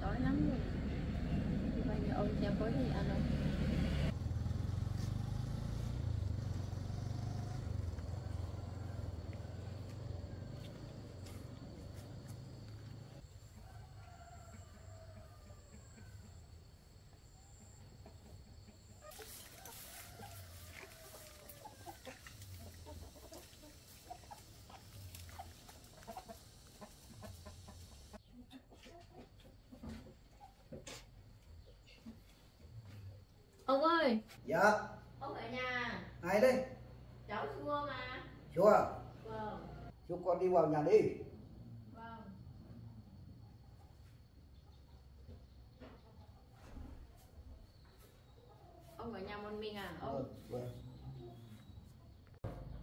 đói lắm rồi thì bây giờ ông xem ông ơi. Dạ, ông ở nhà. Ai đây? cháu chua mà. Chúa, vâng. Chú con đi vào nhà đi. vâng. Ông ở nhà một mình à? Ông. Vâng, vâng.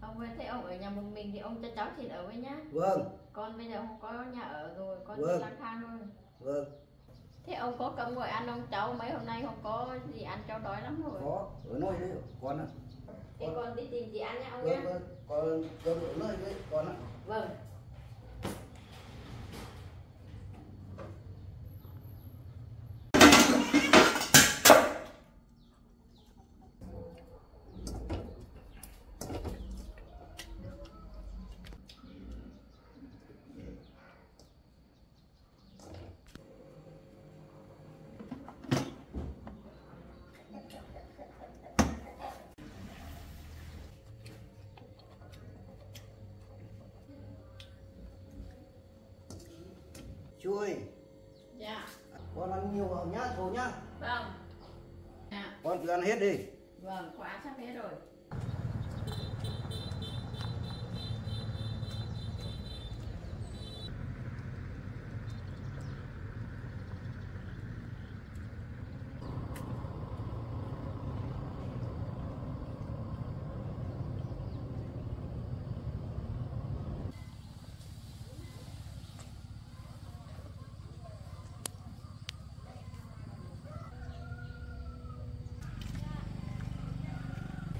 ông ơi thế ông ở nhà một mình thì ông cho cháu thịt ở với nhá. Vâng, con bây giờ không có nhà ở rồi con Vâng. đi lang thang thôi. Vâng, thế ông có cơm gọi ăn không cháu mấy hôm nay không có gì ăn cháu đói lắm rồi có, ở nơi đấy, con ạ. thế con đi tìm gì ăn nhá ông Vâng, vâng, con cơm ở nơi đấy, con ạ. vâng Chú ơi, dạ. Con ăn nhiều vào nhá, số nhá. vâng. Dạ. Con cứ ăn hết đi. vâng khóa sắp hết rồi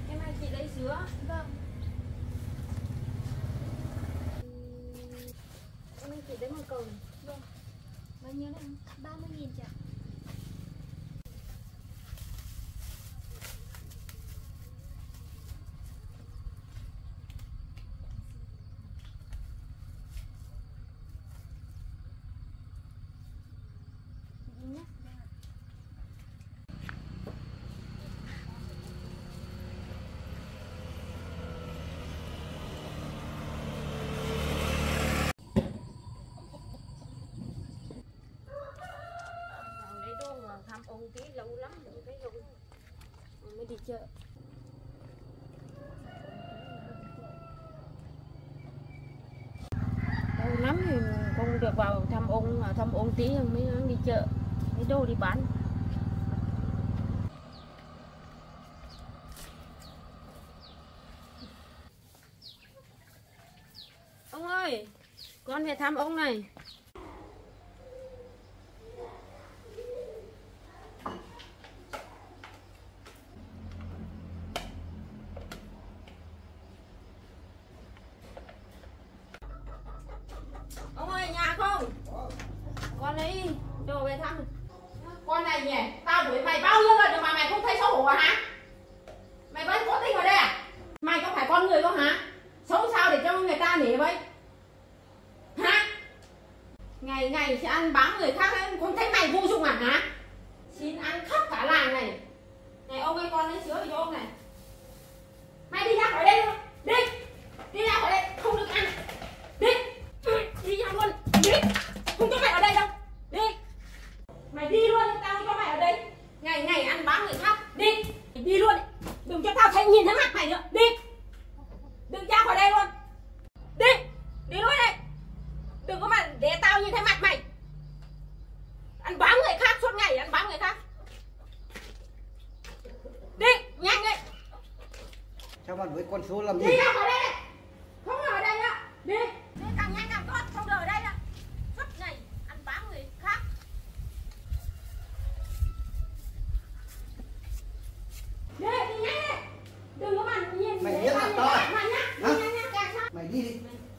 em ơi chị lấy sữa vâng Em ơi chị lấy một cầu Vâng Bao nhiêu đấy anh? 30 nghìn chị ạ Đi nhé. Vào đấy đâu mà thăm ông tí lâu lắm rồi cái rồi. Rồi mới đi chợ. Lâu lắm thì không được vào thăm ông à, thăm ông tí rồi mới à, đi chợ. Lấy đồ đi bán. Ông ơi, con về thăm ông này ông ơi nhà không con lấy đồ về thăm con này nhỉ tao đuổi mày bao nhiêu lần rồi mà mày không thấy xấu hổ à hả? Mày vẫn cố tình vào đây à? Mày có phải con người không hả? Xấu sao để cho người ta nể vậy? Hả? Ngày ngày sẽ ăn bám người khác ấy, không thấy mày vô dụng à hả? Xin ăn khắp cả làng này. Này ông ơi con lấy sữa về cho ông này. Mày đi ra khỏi đây luôn. Đi. Đi ra khỏi đây. Không được đi đi luôn đừng cho tao thấy nhìn thấy mặt mày nữa. Đi. Đừng ra khỏi đây luôn. Đi đi luôn đây đừng có mà để tao nhìn thấy mặt mày. Ăn bám người khác suốt ngày ăn bám người khác. Đi nhanh lên sao bạn với con số làm gì đi ra khỏi đây. Không ở đây nữa. Đi.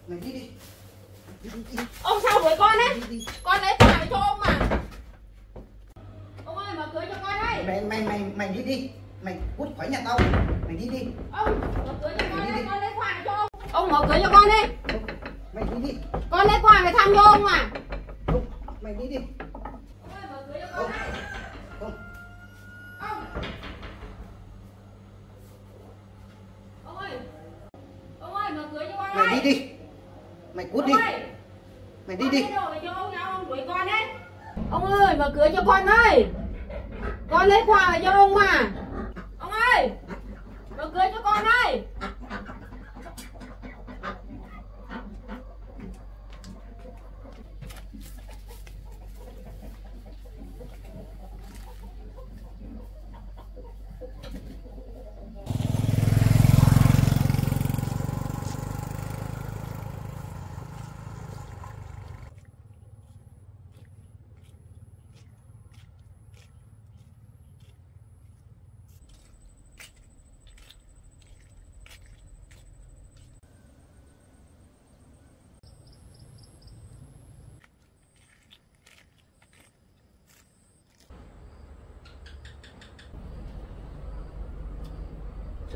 Mày đi đi. Đi đi đi. ông sao đuổi con đấy Đi con lấy quà cho ông mà ông ơi mở cửa cho con đây Mày mày mày mày đi đi. Mày cút khỏi nhà tao. Mày đi đi. ông mở cửa cho con đây con lấy quà cho ông ông mở cửa cho con đi Không. Mày đi đi. con lấy quà về thăm cho ông mà Không. Mày đi đi. ông ơi mở cửa cho con đây Không. ông ông ơi ông ơi mở cửa cho con Mày đây đi đi. Mày cút đi. Ông ơi, Mày đi con đi. lấy đồ về cho ông nha ông đuổi con đấy ông ơi mở cửa cho con ơi con lấy quà về cho ông mà ông ơi mở cửa cho con ơi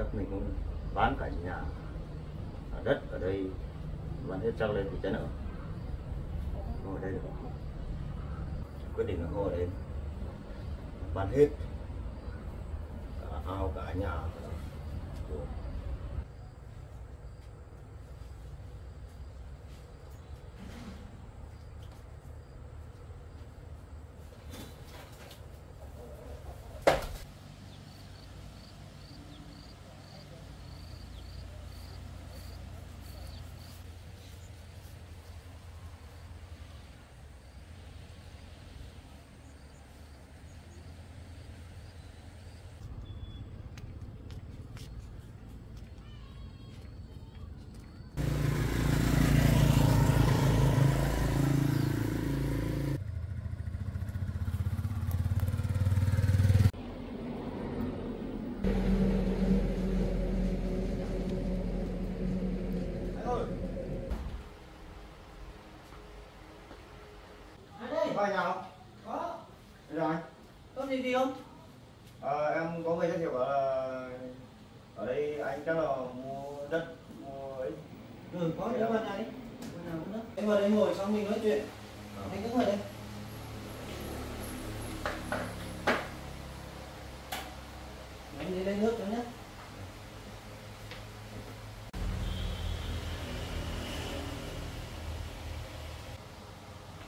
chắc mình cũng bán cả nhà ở đất ở đây, bán hết chắc lên thì chấn ở ngồi đây được. Quyết định là ngồi ở đây. Bán hết. Cả ao, cả nhà. Đây? Vào nhà không? Có. Rồi. Có gì gì không? Ờ, em có người giới thiệu bảo là ở đây anh chắc là mua đất mua ấy Ừ, có đi qua nhà đi. Qua nhà cũng được. Em vào đây ngồi xong mình nói chuyện. Anh cứ ngồi đây. Anh đi lấy nước cho nhé.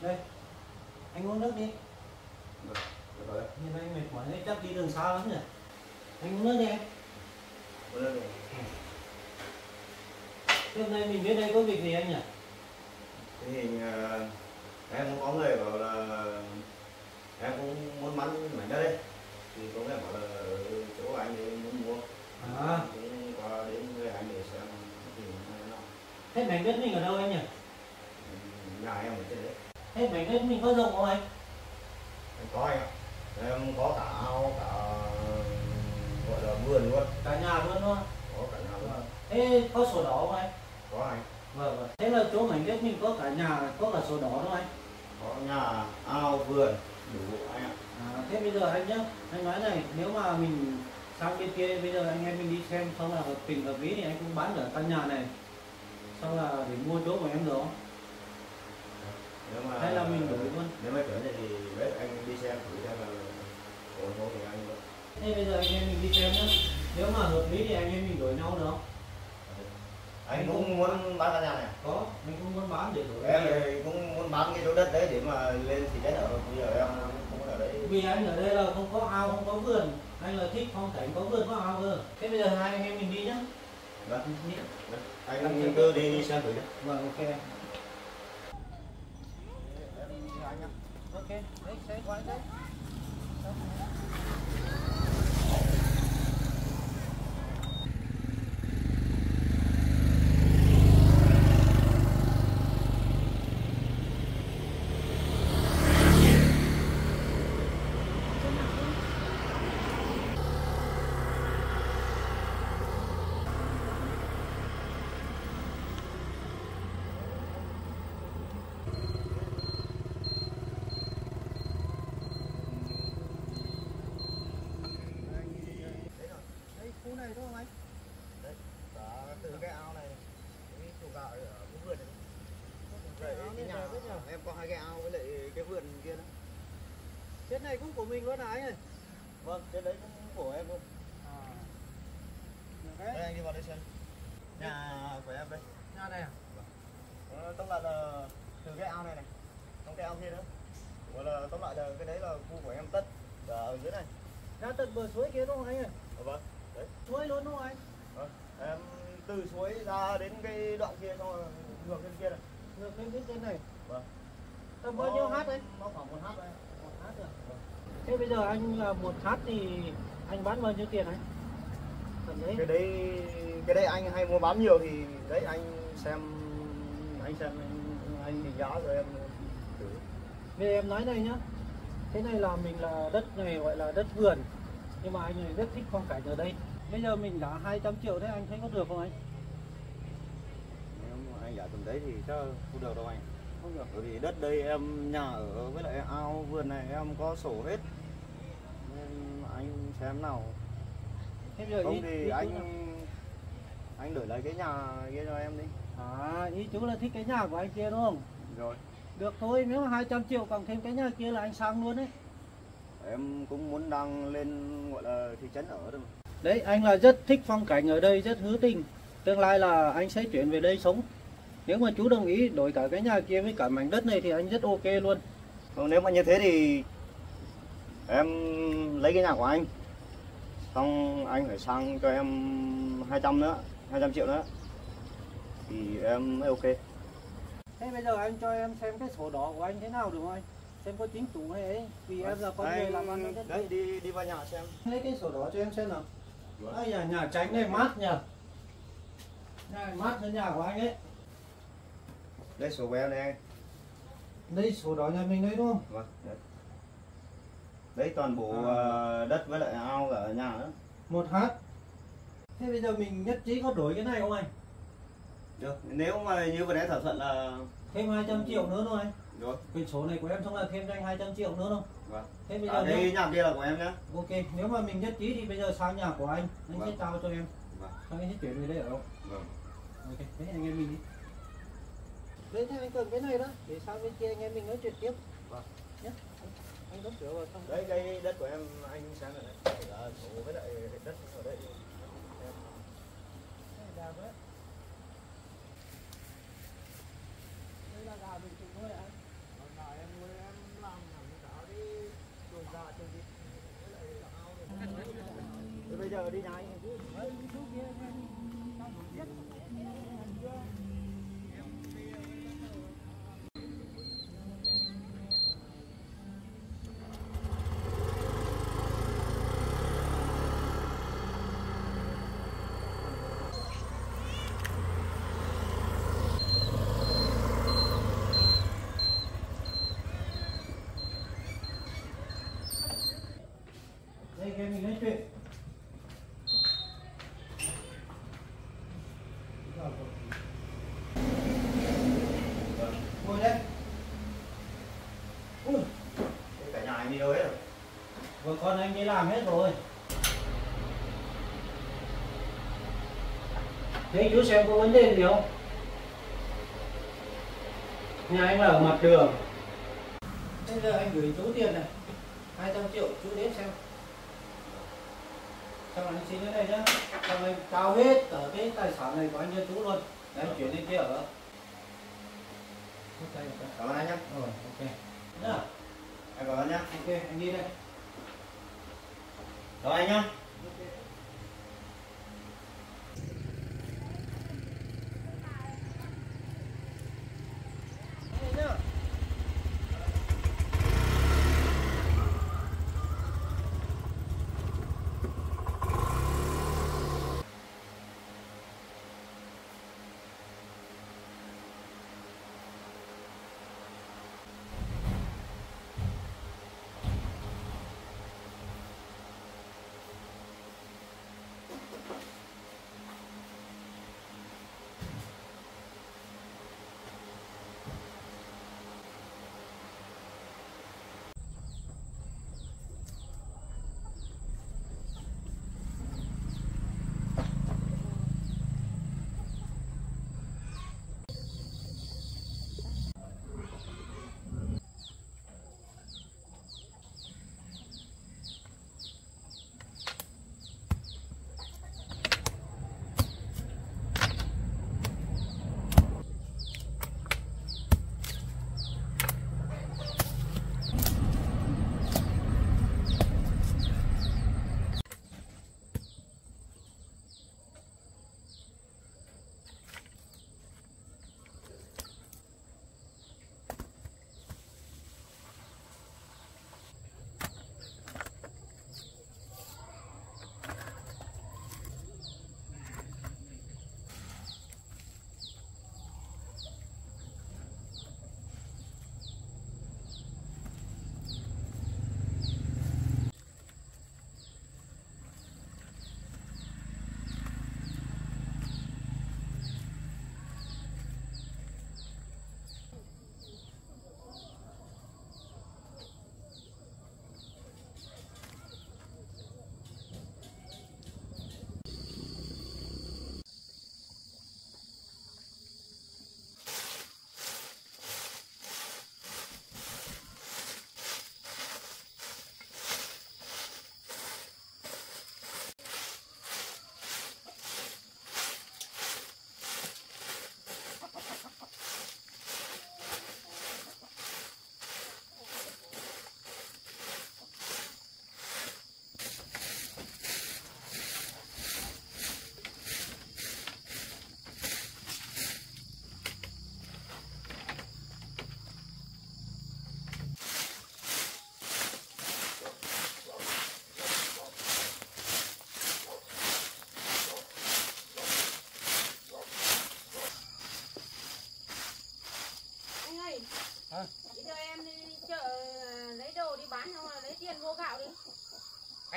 Đây. Anh uống nước đi. được rồi Nhìn anh mệt mỏi chắc đi đường xa lắm nhỉ? Anh uống nước đi anh. Uống nước đi. Thế hôm nay mình đến đây có việc gì anh nhỉ? Thế thì ờ, em cũng có người bảo là em cũng muốn bán mảnh đất đấy thì có người bảo là chỗ anh thì muốn mua À, cũng qua đến người anh để xem thì như thế nào thế mảnh đất mình ở đâu anh nhỉ? nhà em ở trên đấy Thế mảnh đất mình có rộng không anh? có anh ạ em có cả ao cả gọi là vườn luôn Cả nhà luôn không? có cả nhà luôn Thế có sổ đỏ không anh? có anh Vâng vâng. Thế là chỗ mảnh đất mình có cả nhà, có cả sổ đỏ đúng không anh? có nhà ao vườn đủ anh ạ À, thế bây giờ anh nhá, anh nói này, nếu mà mình sang bên kia bây giờ anh em mình đi xem xong là hợp tình hợp lý thì anh cũng bán ở căn nhà này xong là để mua chỗ của em được không? Nếu mà Hay là mình đổi luôn? nếu mà chuẩn thì đấy anh đi xem thử xem là ổn không thì anh luôn Thế bây giờ anh em mình đi xem nhá. Nếu mà hợp lý thì anh em mình đổi nhau được. Không? anh cũng muốn bán căn nhà này. Có, anh cũng muốn bán để đổi em thì cũng muốn bán cái chỗ đất đấy để mà lên thì đất ở bây giờ em không có ở đấy. Vì anh ở đây là không có ao không có vườn. Anh là thích phong cảnh có vườn có ao cơ. Thế bây giờ hai anh em mình đi nhá. Vâng. Anh cứ đi xem thử nhé vâng ok ok đấy xe quay đấy đây khu này thôi không anh Đó, từ cái ao này cái chuồng gạo ở cái vườn cái nhà em có hai cái ao với lại cái vườn kia đó trên này cũng của mình luôn à anh ơi vâng trên đấy cũng của em luôn à. đây anh đi vào đây xem nhà của em đây nhà này à Vâng. tóm lại là từ cái ao này này trong cái ao kia nữa gọi là tóm lại là cái đấy là khu của em tất và ở dưới này ra tận bờ suối kia đúng không anh ơi À, vâng đấy suối luôn đúng không anh vâng. em từ suối ra đến cái đoạn kia xong rồi ngược bên kia này. Ngược lên bên trên này? Vâng. Tầm bao nhiêu hát đấy. nó khoảng một hát đấy. Một hát rồi. Thế bây giờ anh là một hát thì anh bán bao nhiêu tiền anh? Đấy. Cái đấy cái đấy anh hay mua bán nhiều thì đấy anh xem anh xem anh, thì giá rồi em thử. Giờ em nói này nhá. Thế này là mình là đất này gọi là đất vườn. Nhưng mà anh này rất thích phong cảnh ở đây Bây giờ mình đã 200 triệu đấy anh thấy có được không anh? nếu mà anh giá tầm đấy thì chắc không được đâu anh. Không được. Bởi vì đất đây em nhà ở với lại ao vườn này em có sổ hết. Nên anh xem nào. Thế giờ không ý, thì ý anh là- anh đổi lấy cái nhà kia cho em đi. À ý chú là thích cái nhà của anh kia đúng không? rồi. Được thôi nếu mà 200 triệu cộng thêm cái nhà kia là anh sang luôn đấy. Em cũng muốn đăng lên gọi là thị trấn ở đâu Đấy anh là rất thích phong cảnh ở đây rất hứa tình. Tương lai là anh sẽ chuyển về đây sống. Nếu mà chú đồng ý đổi cả cái nhà kia với cả mảnh đất này thì anh rất ok luôn. Còn nếu mà như thế thì em lấy cái nhà của anh. Xong anh phải sang cho em 200 nữa 200 triệu nữa. Thì em mới ok. Thế bây giờ anh cho em xem cái sổ đỏ của anh thế nào được không anh? Xem có chính chủ hay ấy. Vì em là con người làm ăn rất đấy đi đi vào nhà xem. Lấy cái sổ đỏ cho em xem nào Ây nhà, nhà tránh này mát nhờ Nhà này mát hơn nhà của anh ấy sổ của em này Đây sổ đỏ nhà mình đấy đúng không? vâng đấy. đấy toàn bộ À. ờ, đất với lại ao ở nhà nữa Một hát Thế bây giờ mình nhất trí có đổi cái này không anh? được nếu mà như vừa nãy thỏa thuận là Thêm 200 triệu nữa thôi anh rồi Quyển sổ này của em xong là thêm cho anh 200 triệu nữa không? vâng. Thế bây à, giờ nếu... đây nhà kia là của em nhá. Ok, nếu mà mình nhất trí thì bây giờ sang nhà của anh. Anh sẽ Vâng. trao cho em. Vâng. Anh sẽ chuyển về đây ở đâu? vâng. Ok, thế anh em mình đi. Đấy thế anh cần cái này đó. Để sang bên kia anh em mình nói chuyện tiếp. Vâng. Nhé Anh đóng cửa vào xong. Đấy cái đất của em anh xem rồi đấy Đây là sổ với lại đất ở đây. Đây là đấy. Đây là gà mình trùng thôi ạ. Còn gà em nuôi em làm làm cái cáo đi chuồng gà chuồng vịt với lại ao này. Thế bây giờ đi nhà anh chứ Đấy, đi xuống kia anh em. Xong rồi chết. Đây anh em mình nói chuyện. Ngồi đây. Ui, Thế cả nhà anh đi đâu hết rồi vợ con anh đi làm hết rồi. Thế chú xem có vấn đề gì không? Nhà anh là ở mặt đường. Bây giờ anh gửi chú tiền này 200 triệu chú đến xem Xong anh xin cái này nhá Xong anh trao hết ở cái tài sản này của anh cho chú luôn Để anh chuyển lên kia ở cảm ơn anh nhé Rồi, ok Nhá Em cảm ơn nhá. ok anh đi đây 各位观。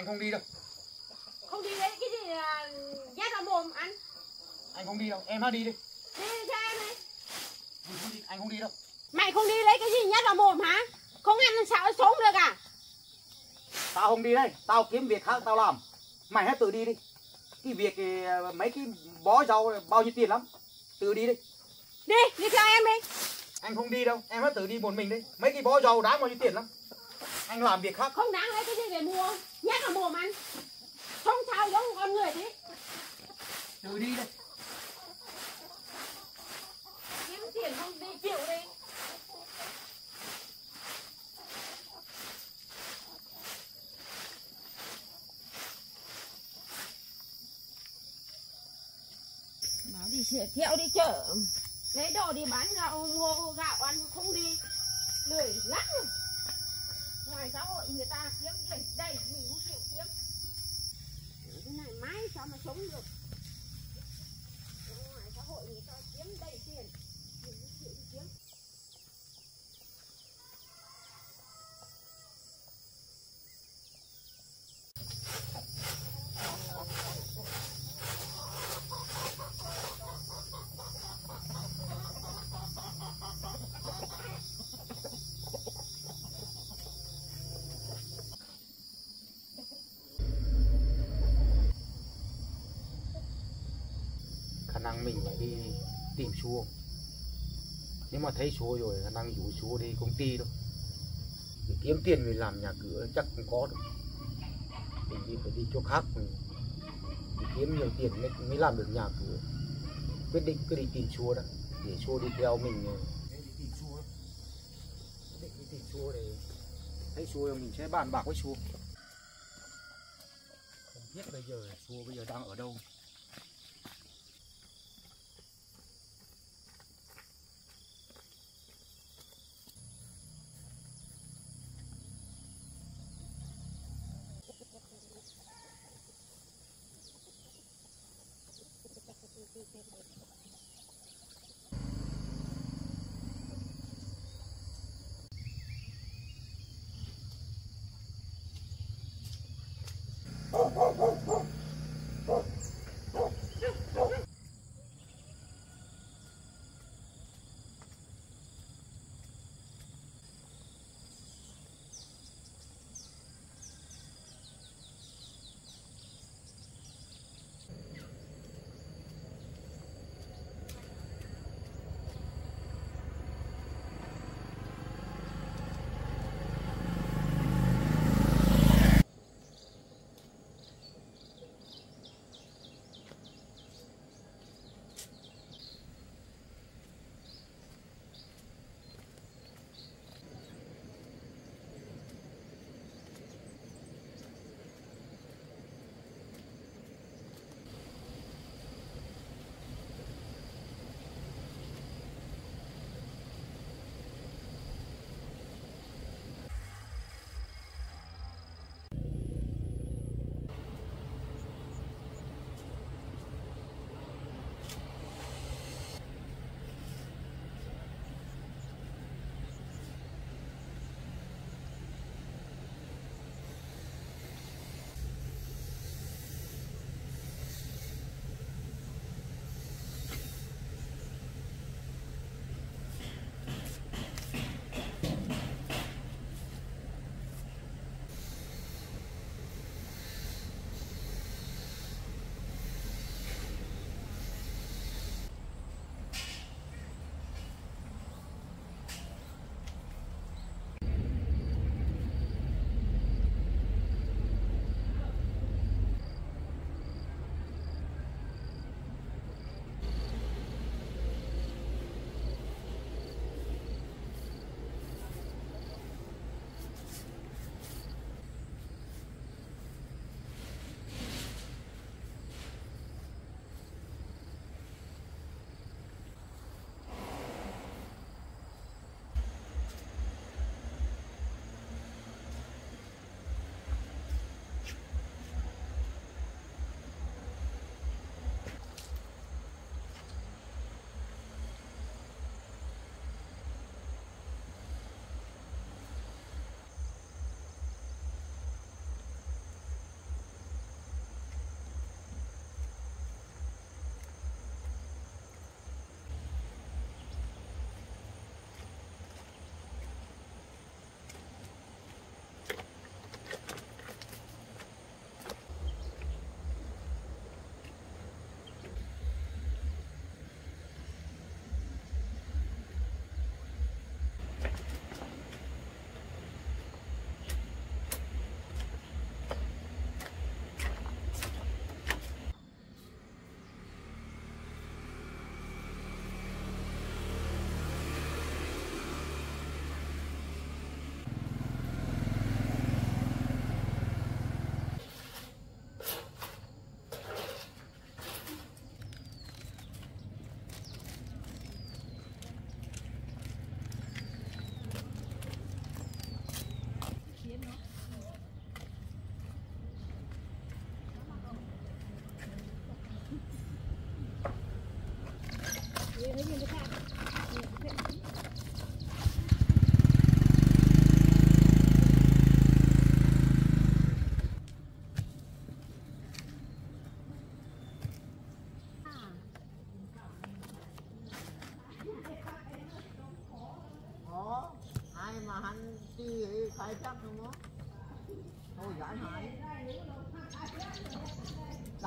Anh không đi đâu. Không đi lấy cái gì là nhét vào mồm ăn? Anh không đi đâu em hãy đi đi. Đi cho em đi không đi anh không đi đâu. Mày không đi lấy cái gì nhét vào mồm hả? Không ăn sao sống được à? Tao không đi đây tao kiếm việc khác tao làm. Mày hãy tự đi đi. Cái việc ờ, mấy cái bó rau bao nhiêu tiền lắm. Tự đi đi. Đi đi theo em đi. Anh không đi đâu em hãy tự đi một mình đi. Mấy cái bó rau đáng bao nhiêu tiền lắm. Anh làm việc khác. Không đáng lấy cái gì để mua nhét vào mồm ăn không sao giống con người thế. Tự đi đây. Kiếm tiền không đi chịu đi. Bảo đi theo đi chợ lấy đồ đi bán gạo mua gạo ăn không đi. Lười lắm ngoài xã hội người ta kiếm tiền đây, mình cũng chịu kiếm. Cái này, mãi sao mà sống được ngoài xã hội người ta kiếm đầy tiền mình cũng chịu đi kiếm khả năng mình phải đi tìm chúa nếu mà thấy chúa rồi khả năng rủ chúa đi công ty đâu để kiếm tiền mình làm nhà cửa chắc không có đâu mình đi phải đi chỗ khác. Mình để kiếm nhiều tiền mới, mới làm được nhà cửa. Quyết định cứ đi tìm chúa đó để chúa đi theo mình ờ, để đi tìm chúa quyết định đi tìm chúa để thấy chùa mình sẽ bàn bạc với chùa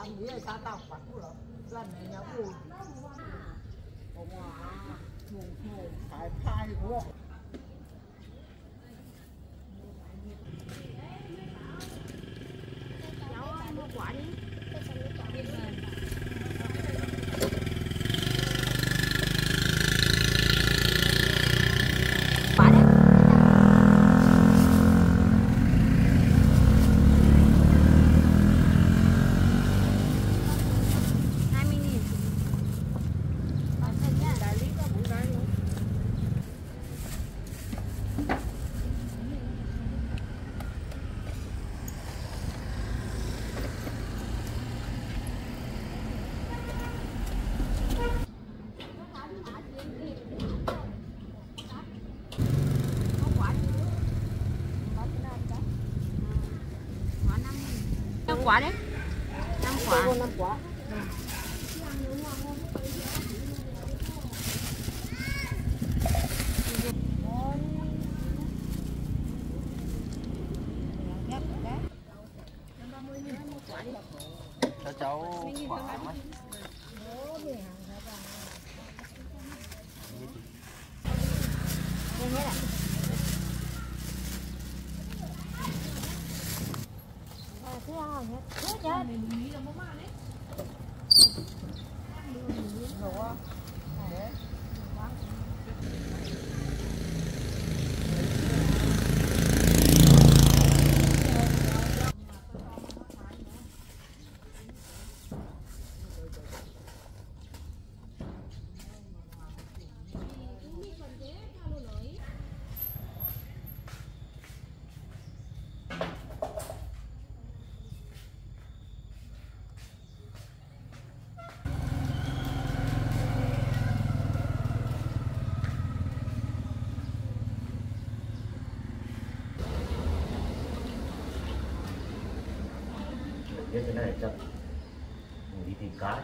Làm gì vậy ta tao bắt rồi Lần này nhà buồn Ủa mà Buồn buồn phải khai của cháu mua quả đi quả đấy quả đấy. Năm quả. Năm quả. cho cháu quả mấy Thứ hai nhé. Thứ chết. biết cái này chắc đi tìm cái.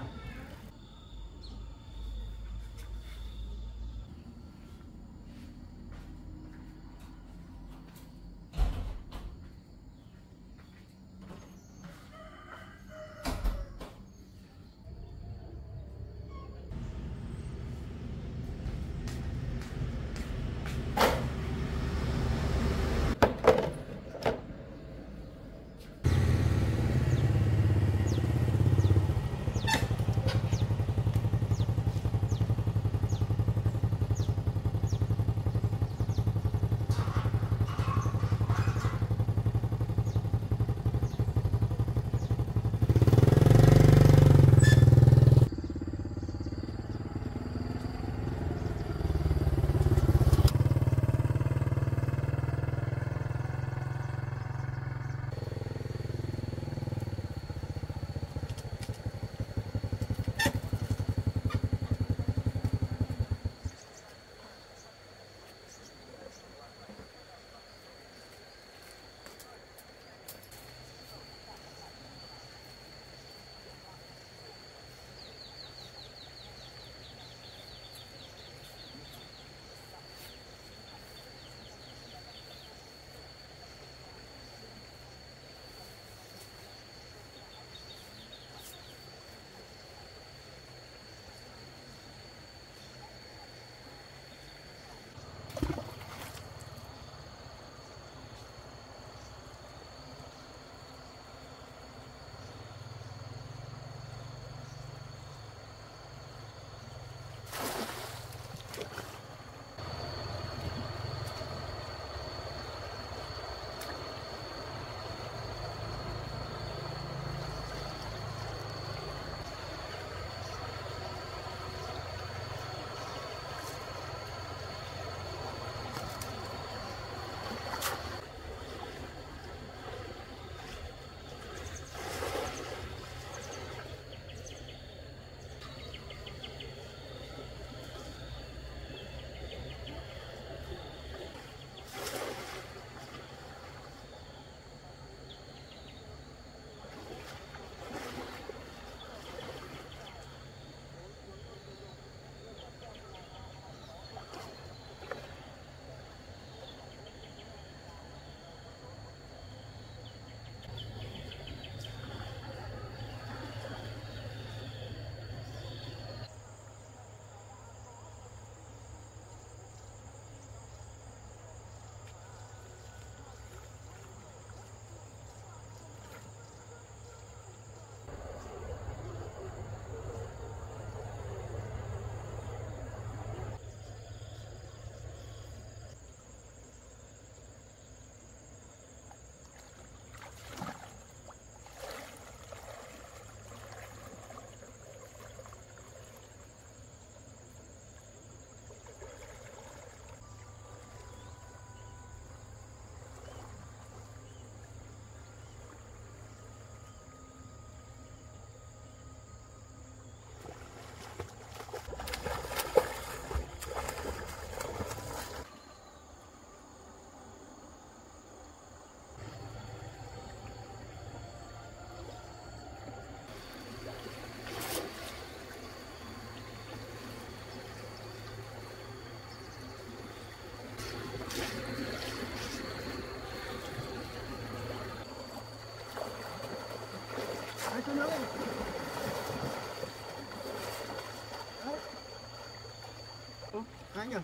Đấy nhỉ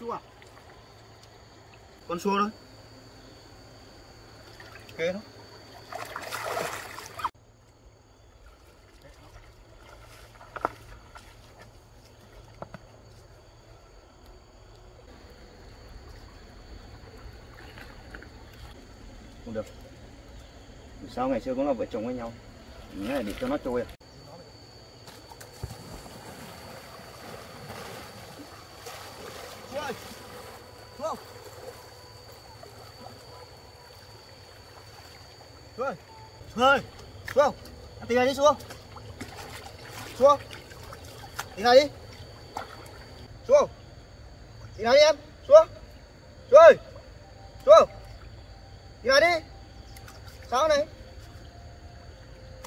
Xua à? Con xua thôi. Kê thôi sao ngày xưa cũng là vợ chồng với nhau Nghĩa là để cho nó trôi à xuống. ơi Chua Tìm này đi xuống, xuống, Tìm này đi xuống, Tìm này đi em Chua Chua ơi Chua Tìm lại đi Sao này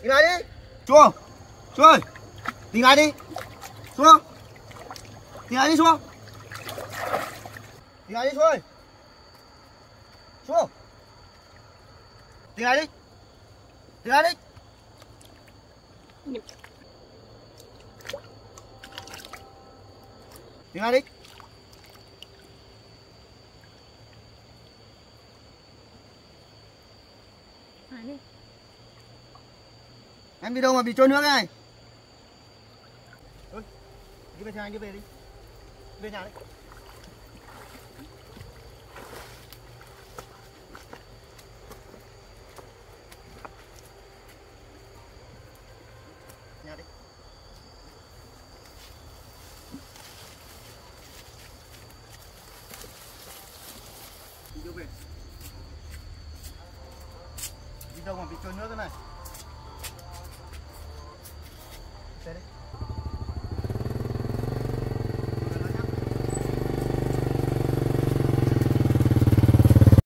Tìm lại đi Chua Chua ơi Tìm lại đi. Chua Tìm lại đi Chua Tìm lại đi Chua ơi. Chua Tìm lại đi. Tìm lại đi. Tìm lại đi. Em đi đâu mà bị trôi nước này Đi về nhà anh đi về đi Về nhà đấy.